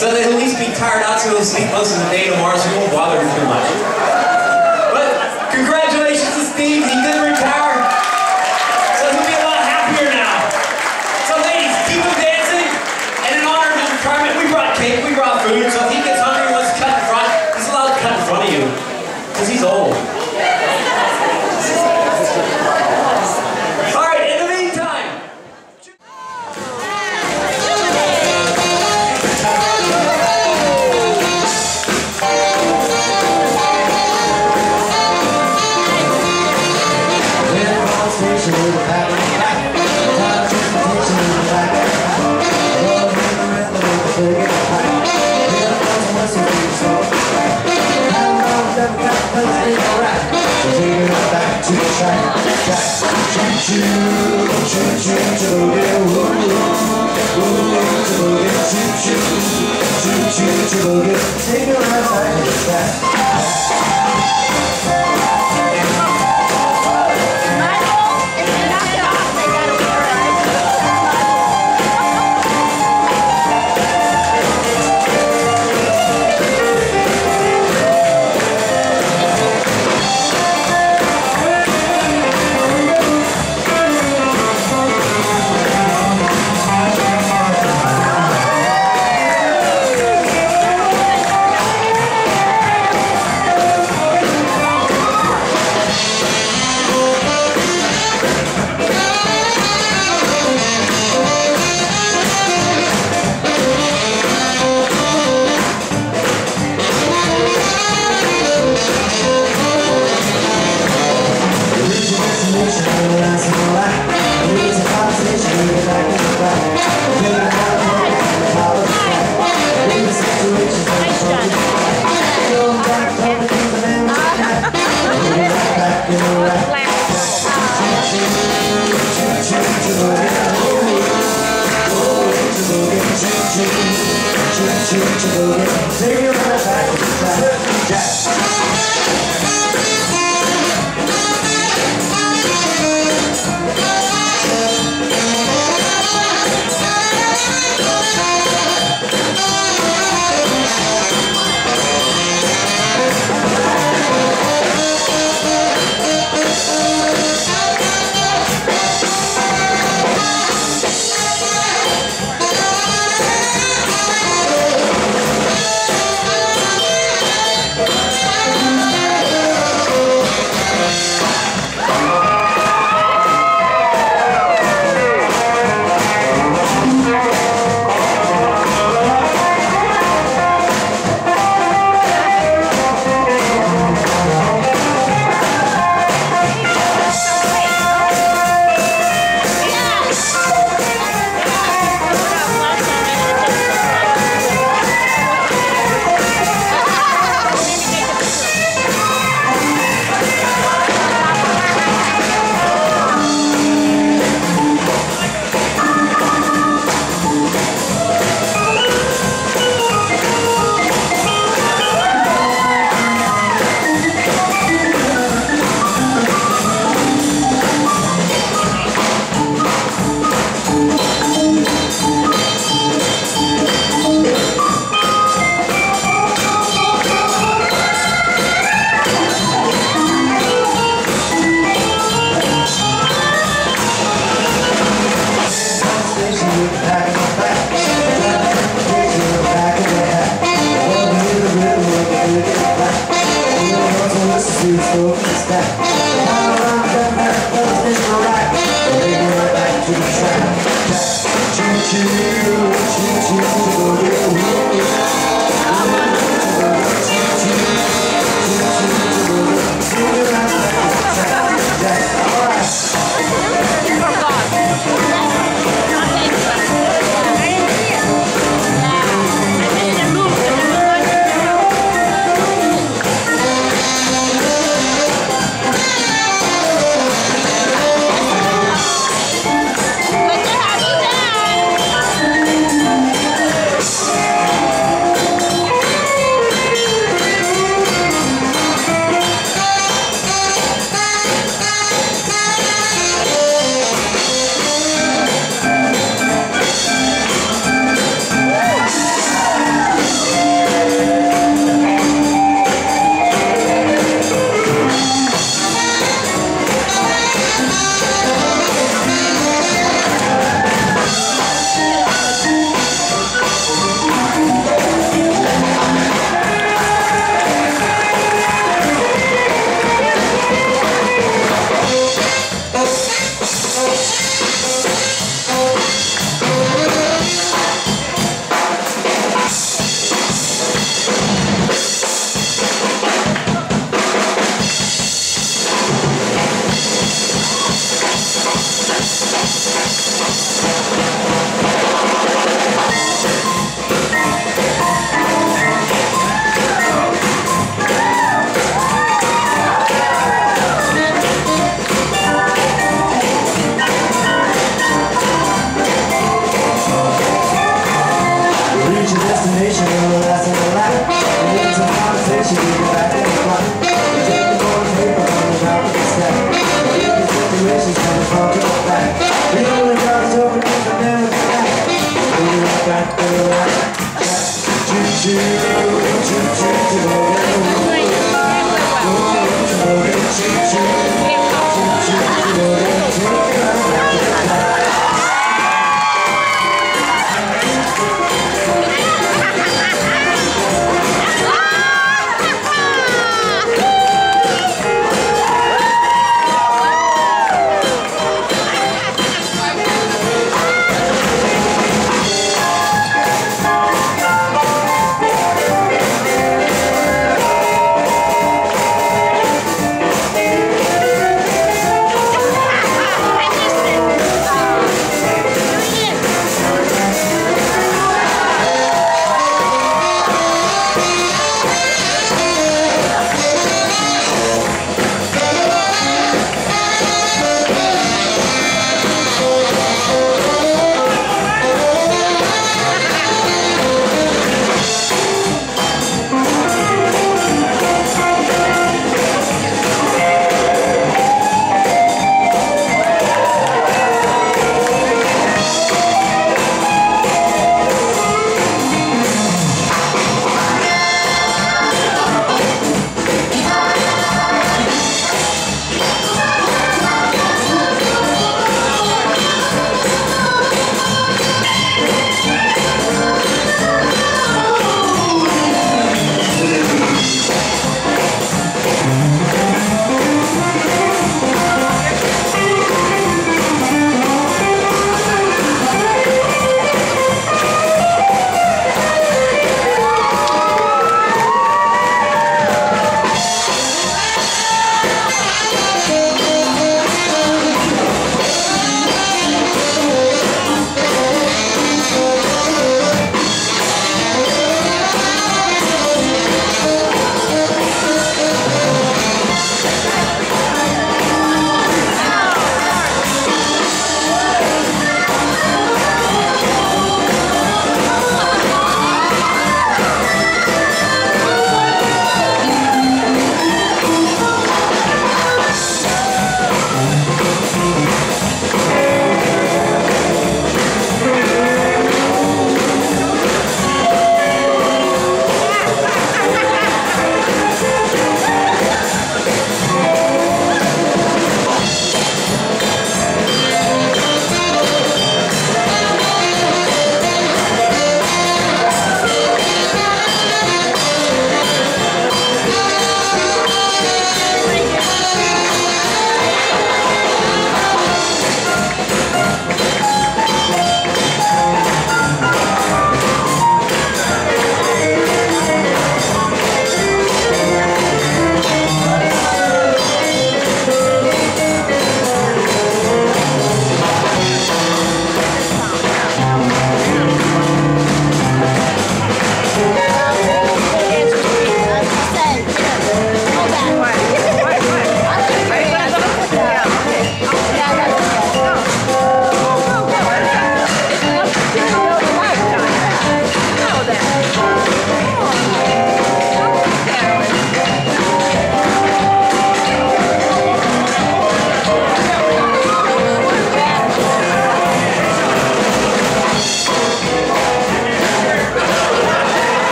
So they'll at least be tired out so they'll sleep most of the day tomorrow so we won't bother them too much. Take it right back to the Back to the track. Good to have you back.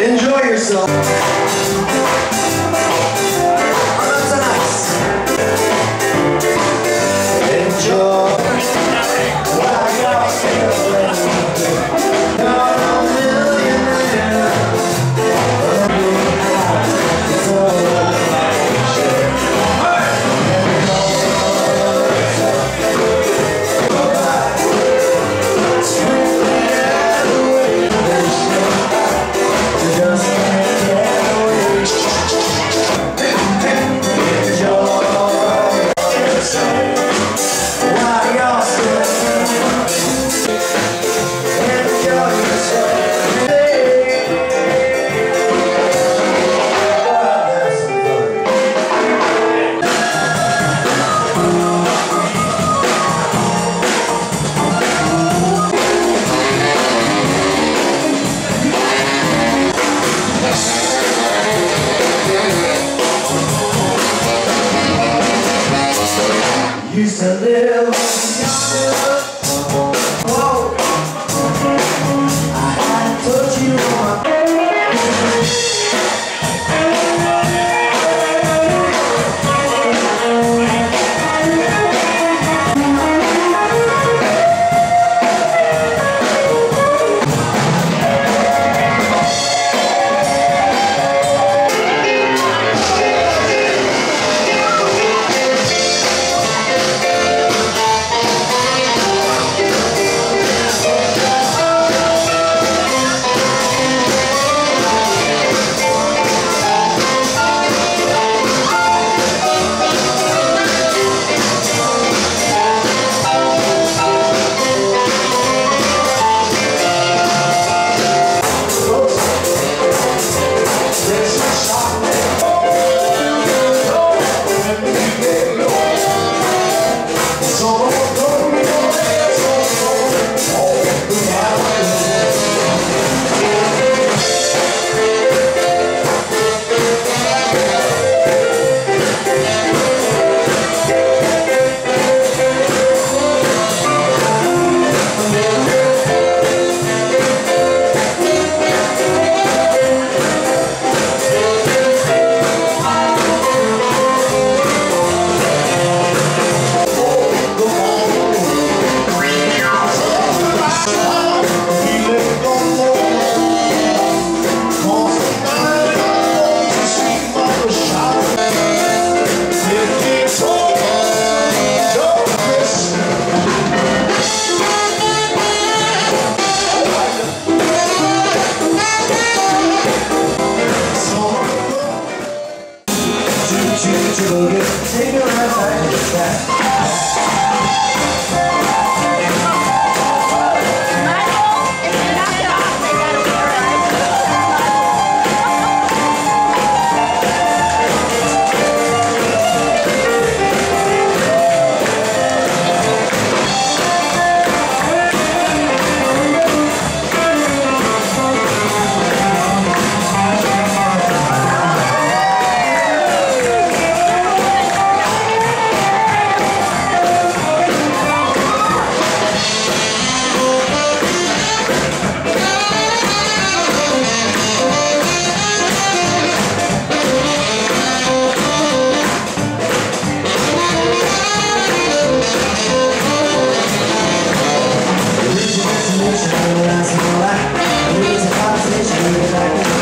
Enjoy yourself.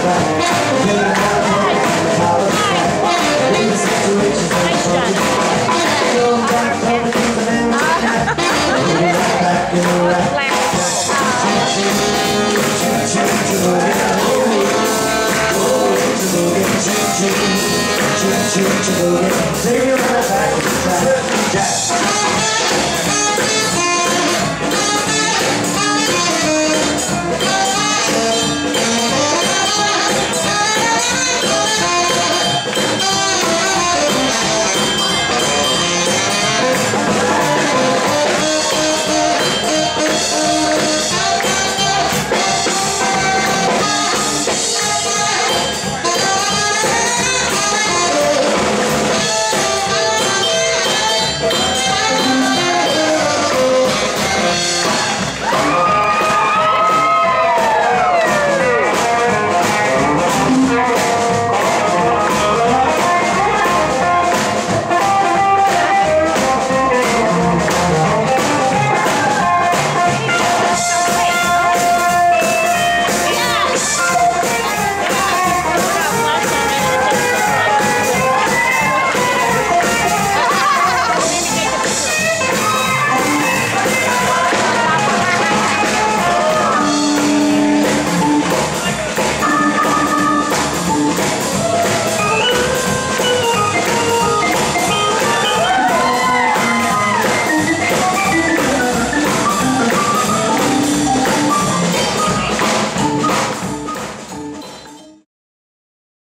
right.